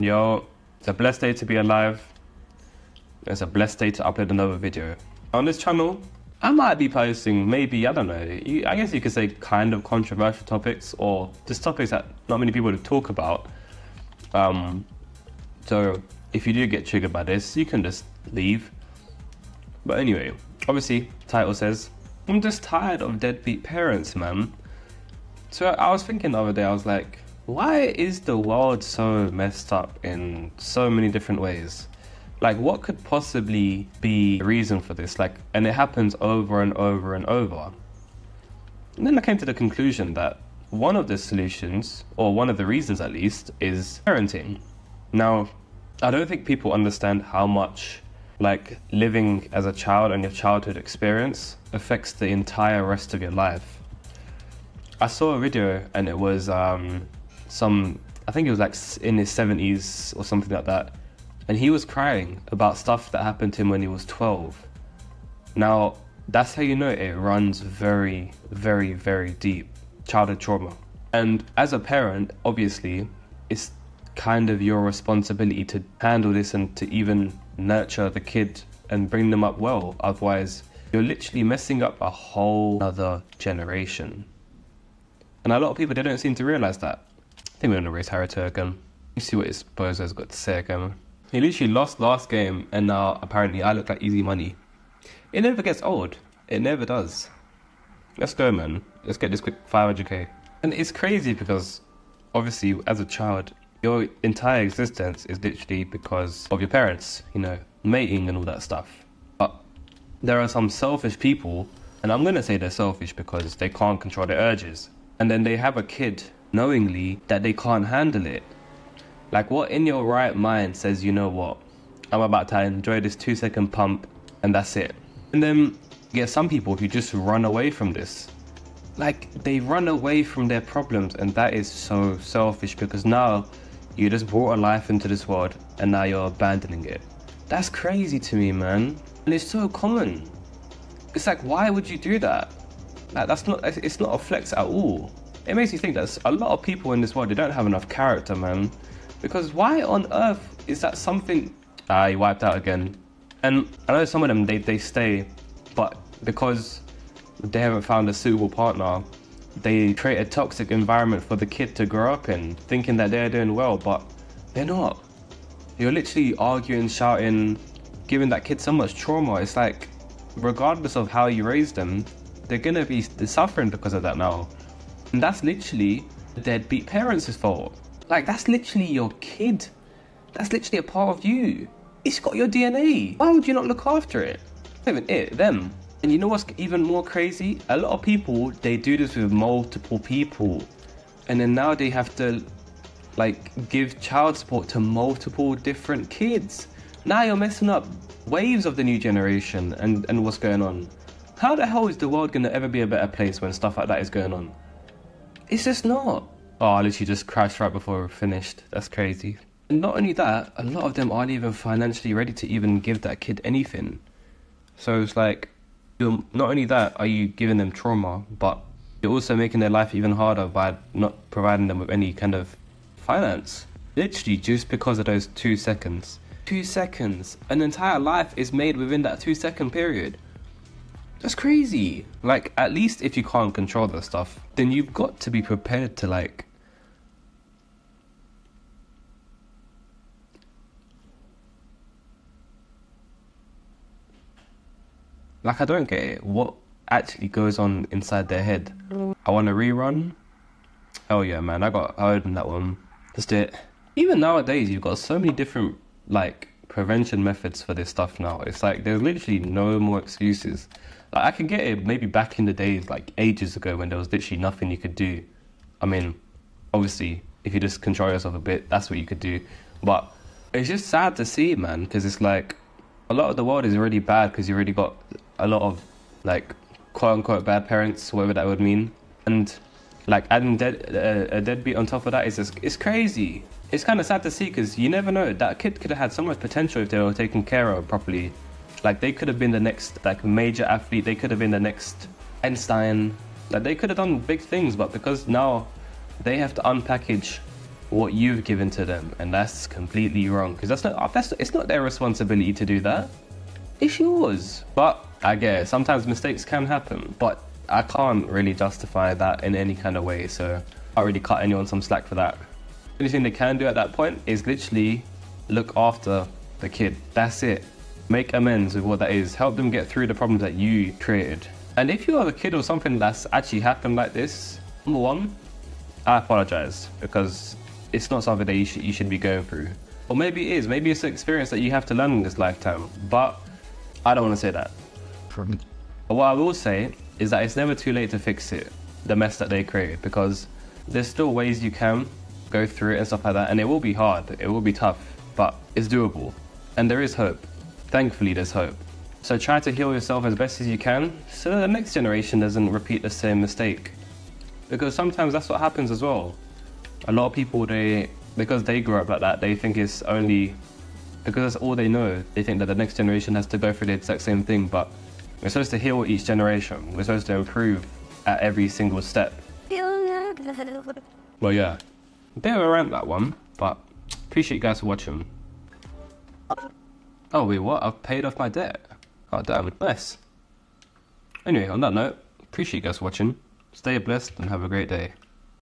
Yo, it's a blessed day to be alive. It's a blessed day to upload another video. On this channel, I might be posting maybe, I don't know, I guess you could say kind of controversial topics or just topics that not many people would talk about. Um, so if you do get triggered by this, you can just leave. But anyway, obviously, title says, I'm just tired of deadbeat parents, man. So I was thinking the other day, I was like, why is the world so messed up in so many different ways? Like, what could possibly be the reason for this? Like, and it happens over and over and over. And then I came to the conclusion that one of the solutions, or one of the reasons at least, is parenting. Now, I don't think people understand how much like living as a child and your childhood experience affects the entire rest of your life. I saw a video and it was um, some, I think it was like in his 70s or something like that, and he was crying about stuff that happened to him when he was 12. Now, that's how you know it runs very, very, very deep childhood trauma. And as a parent, obviously, it's kind of your responsibility to handle this and to even nurture the kid and bring them up well. Otherwise, you're literally messing up a whole other generation. And a lot of people they don't seem to realize that. I think we're gonna raise Haruto again. You see what his has got to say again. He literally lost last game and now apparently I look like easy money. It never gets old. It never does. Let's go man. Let's get this quick 500k. And it's crazy because obviously as a child your entire existence is literally because of your parents, you know, mating and all that stuff. But there are some selfish people, and I'm gonna say they're selfish because they can't control their urges. And then they have a kid knowingly that they can't handle it. Like, what in your right mind says, you know what, I'm about to enjoy this two second pump and that's it. And then, yeah, some people who just run away from this. Like, they run away from their problems, and that is so selfish because now you just brought a life into this world and now you're abandoning it. That's crazy to me, man. And it's so common. It's like, why would you do that? Like, that's not, it's not a flex at all. It makes you think that a lot of people in this world, they don't have enough character, man. Because why on earth is that something, ah, you wiped out again. And I know some of them, they, they stay, but because they haven't found a suitable partner, they create a toxic environment for the kid to grow up in, thinking that they're doing well, but they're not. You're literally arguing, shouting, giving that kid so much trauma. It's like, regardless of how you raise them, they're gonna be suffering because of that now. And that's literally the deadbeat parents' fault. Like, that's literally your kid. That's literally a part of you. It's got your DNA. Why would you not look after it? Not even it, them. And you know what's even more crazy? A lot of people, they do this with multiple people. And then now they have to like give child support to multiple different kids. Now you're messing up waves of the new generation and, and what's going on. How the hell is the world gonna ever be a better place when stuff like that is going on? It's just not. Oh, I literally just crashed right before we finished. That's crazy. And not only that, a lot of them aren't even financially ready to even give that kid anything. So it's like, not only that are you giving them trauma, but you're also making their life even harder by not providing them with any kind of finance. Literally, just because of those two seconds. Two seconds. An entire life is made within that two second period. That's crazy. Like, at least if you can't control that stuff, then you've got to be prepared to, like, Like, I don't get it. What actually goes on inside their head? I want a rerun. Oh yeah, man, I got I opened that one. Just it. Even nowadays, you've got so many different like prevention methods for this stuff now. It's like there's literally no more excuses. Like I can get it maybe back in the days, like ages ago, when there was literally nothing you could do. I mean, obviously, if you just control yourself a bit, that's what you could do. But it's just sad to see, man, because it's like a lot of the world is already bad because you already got a lot of like quote unquote bad parents, whatever that would mean, and like adding dead uh, a deadbeat on top of that is just, it's crazy. It's kind of sad to see because you never know that kid could have had so much potential if they were taken care of properly. Like they could have been the next like major athlete. They could have been the next Einstein. Like they could have done big things, but because now they have to unpackage what you've given to them, and that's completely wrong. Because that's not that's it's not their responsibility to do that. It's yours. But I guess. Sometimes mistakes can happen, but I can't really justify that in any kind of way. So I really cut anyone some slack for that. The only thing they can do at that point is literally look after the kid. That's it. Make amends with what that is. Help them get through the problems that you created. And if you are the kid or something that's actually happened like this, number one, I apologize because it's not something that you should, you should be going through. Or maybe it is. Maybe it's an experience that you have to learn in this lifetime. But I don't want to say that. But what I will say is that it's never too late to fix it, the mess that they created, because there's still ways you can go through it and stuff like that. And it will be hard, it will be tough, but it's doable. And there is hope. Thankfully, there's hope. So try to heal yourself as best as you can so that the next generation doesn't repeat the same mistake. Because sometimes that's what happens as well. A lot of people, they because they grew up like that, they think it's only because that's all they know. They think that the next generation has to go through the exact same thing, but we're supposed to heal each generation. We're supposed to improve at every single step. Well, yeah, a bit of a rant that one, but appreciate you guys for watching. Oh wait, what? I've paid off my debt. Oh damn, nice. Anyway, on that note, appreciate you guys watching. Stay blessed and have a great day.